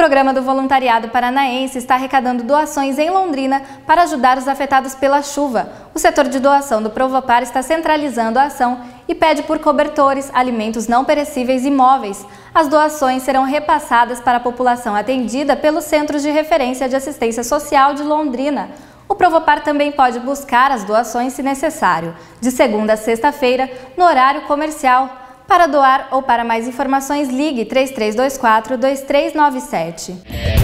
programa do Voluntariado Paranaense está arrecadando doações em Londrina para ajudar os afetados pela chuva. O setor de doação do Provapar está centralizando a ação e pede por cobertores, alimentos não perecíveis e móveis. As doações serão repassadas para a população atendida pelos Centros de Referência de Assistência Social de Londrina. O Provopar também pode buscar as doações se necessário, de segunda a sexta-feira, no horário comercial. Para doar ou para mais informações, ligue 3324 2397.